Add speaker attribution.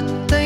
Speaker 1: that